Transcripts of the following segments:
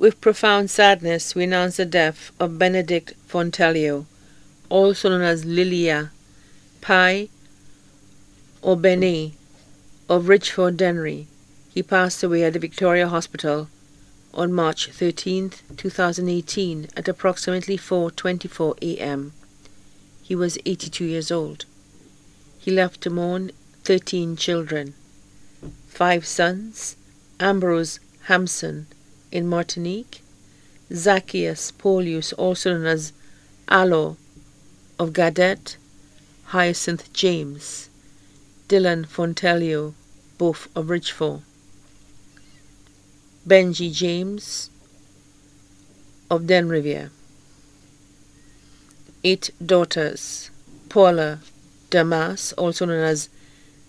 With profound sadness, we announce the death of Benedict Fontelio, also known as Lilia, Pi, or Bene, of Richford Dennery. He passed away at the Victoria Hospital on March 13, 2018 at approximately 4:24 a.m. He was 82 years old. He left to mourn 13 children, five sons, Ambrose Hampson in Martinique, Zacchaeus Paulius, also known as Allo of Gadet, Hyacinth James, Dylan Fontelio, both of Richford, Benji James of Denrivier. Eight daughters, Paula Damas, also known as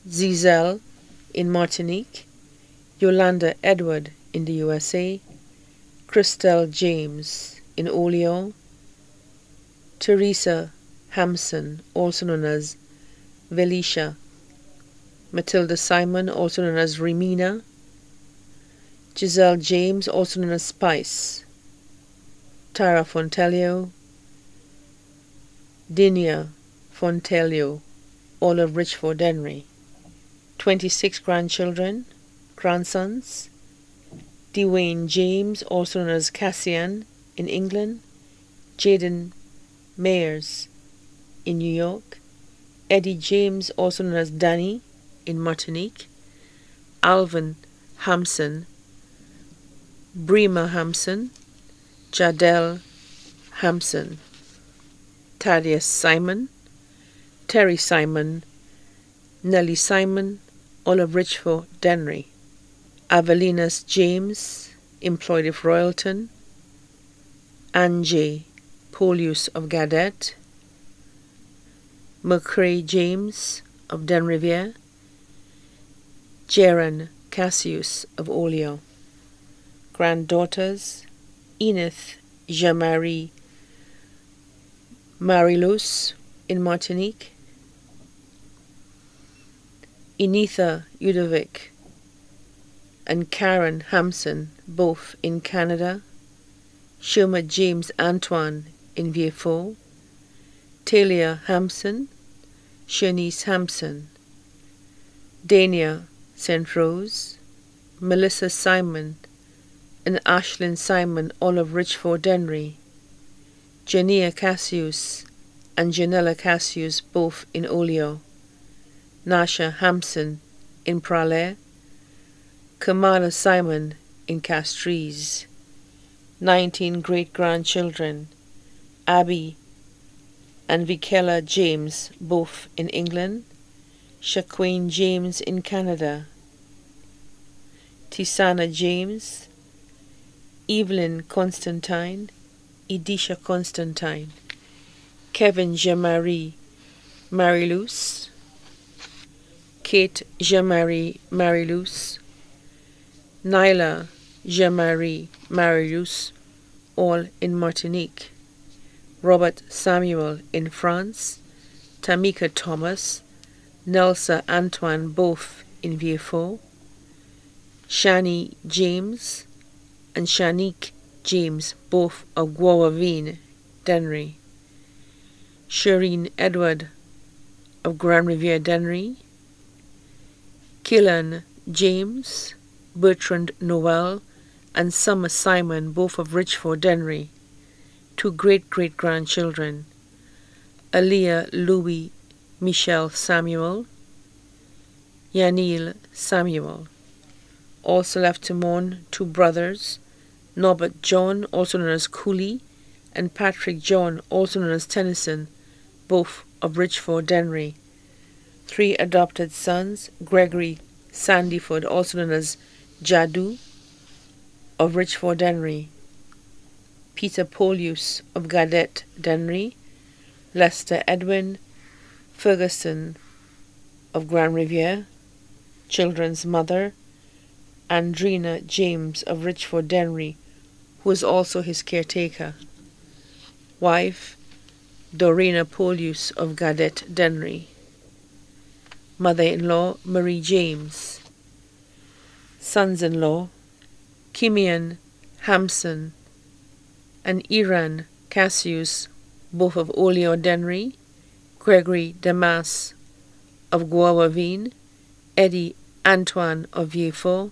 Zizel in Martinique, Yolanda Edward in the USA, Christelle James in Olio, Teresa Hampson, also known as Velisha, Matilda Simon, also known as Remina, Giselle James, also known as Spice, Tara Fontelio, Dinia Fontelio, all of Richford Dennery, 26 grandchildren, grandsons, Dwayne James, also known as Cassian in England, Jaden Mayers in New York, Eddie James, also known as Danny in Martinique, Alvin Hampson, Bremer Hampson, Jadel Hampson, Thaddeus Simon, Terry Simon, Nellie Simon, Olive Richford Dennery, Avelinus James, employed of Royalton, Anjay Polius of Gadet, McCrae James of Denrivier, Jaron Cassius of Olio. Granddaughters, Enith Jean-Marie Marilus in Martinique, Enitha Udovic and Karen Hampson, both in Canada, Shoma James Antoine in Vieux Talia Hampson, Shanice Hampson, Dania St. Rose, Melissa Simon, and Ashlyn Simon, all of Richford Dennery, Jania Cassius and Janella Cassius, both in Olio, Nasha Hampson in Pralet, Kamala Simon in Castries, 19 great grandchildren, Abby and Vikela James, both in England, Shaquane James in Canada, Tisana James, Evelyn Constantine, Edisha Constantine, Kevin Jean-Marie Kate Jean-Marie Marilus, Nyla Jean-Marie Marilus, all in Martinique, Robert Samuel in France, Tamika Thomas, Nelsa Antoine both in Vieux Shani James and Shanique James both of Guavavine, Denry, Shireen Edward of Grand Riviere Denry, Killan James, Bertrand Noel, and Summer Simon, both of Richford Dennery, two great great grandchildren, Aaliyah Louis Michel Samuel, Yanil Samuel. Also left to mourn two brothers, Norbert John, also known as Cooley, and Patrick John, also known as Tennyson, both of Richford Dennery three adopted sons, Gregory Sandyford, also known as Jadu, of Richford Dennery, Peter Polius of Gadet Denry, Lester Edwin Ferguson of Grand Riviere, children's mother, Andrina James of Richford Dennery, who was also his caretaker, wife, Dorina Polius of Gadet Denry, mother-in-law Marie James, sons-in-law Kimian Hamson, and Iran Cassius, both of Olio Dennery, Gregory Damas of Guavavine, Eddie Antoine of Vieux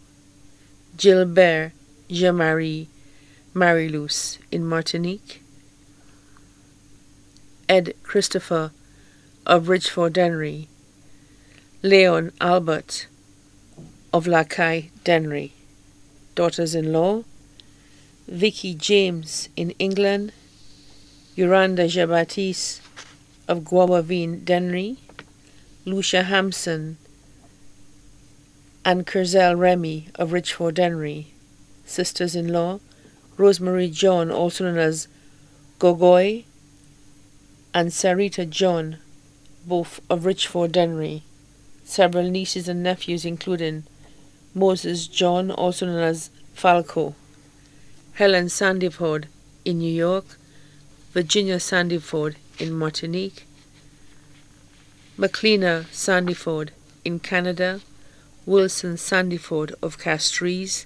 Gilbert Jean-Marie Marilus in Martinique, Ed Christopher of Richford Denry, Leon Albert of Lacaille Denry, daughters-in-law, Vicky James in England, Yuranda Jabatis of Guavavine Denry, Lucia Hampson and Curzel Remy of Richford Denry, sisters-in-law, Rosemary John, also known as Gogoy, and Sarita John, both of Richford Denry, several nieces and nephews including Moses John, also known as Falco, Helen Sandiford in New York, Virginia Sandiford in Martinique, McLeana Sandiford in Canada, Wilson Sandiford of Castries,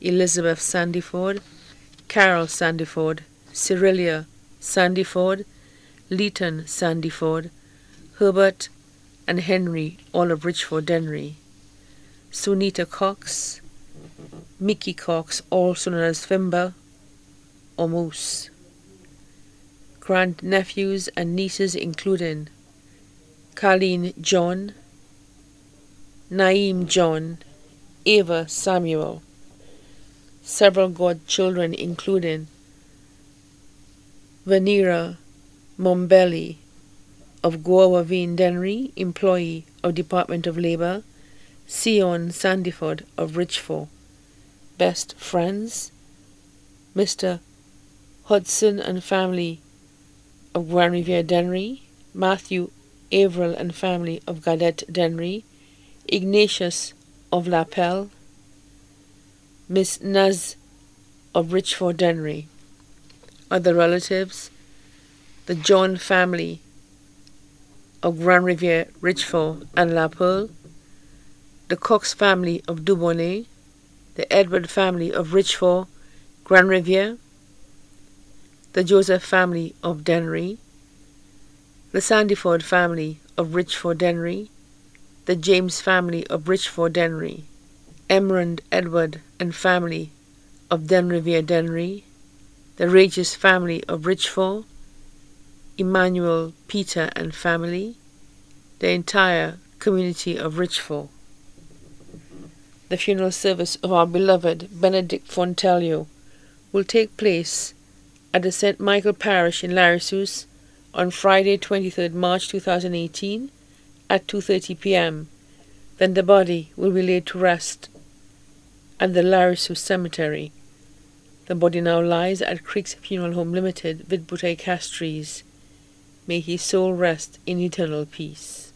Elizabeth Sandiford, Carol Sandiford, Cyrilia Sandiford, Leighton Sandiford, Herbert and Henry, all of Richford Dennery, Sunita Cox, Mickey Cox, also known as Fimba or Moose, grandnephews and nieces including Colleen John, Naim John, Ava Samuel, several godchildren including Vanira Mombelli of Goa Guavavine Dennery, employee of Department of Labor, Sion Sandiford of Richford, best friends, Mr. Hudson and family of Grand Riviere Dennery, Matthew Averill and family of Gadet Denry, Ignatius of Lapel, Miss Naz of Richford Denry, Other relatives, the John family of Grand Riviere, Richford, and La Pearl, the Cox family of Dubonnet, the Edward family of Richford, Grand Riviere, the Joseph family of Dennery, the Sandiford family of Richford Dennery, the James family of Richford Dennery, Emerald Edward and family of Denrivier Dennery, the Regis family of Richford, Emmanuel Peter and family, the entire community of Richford. The funeral service of our beloved Benedict Fontelio will take place at the St. Michael Parish in La Ressource on Friday 23rd March 2018 at 2.30 p.m. Then the body will be laid to rest at the La Ressource Cemetery. The body now lies at Creeks Funeral Home Limited, Vide Bouteille Castries. May his soul rest in eternal peace.